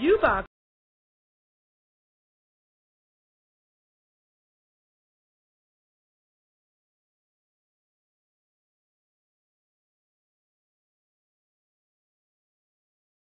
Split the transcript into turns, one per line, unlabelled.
U-Box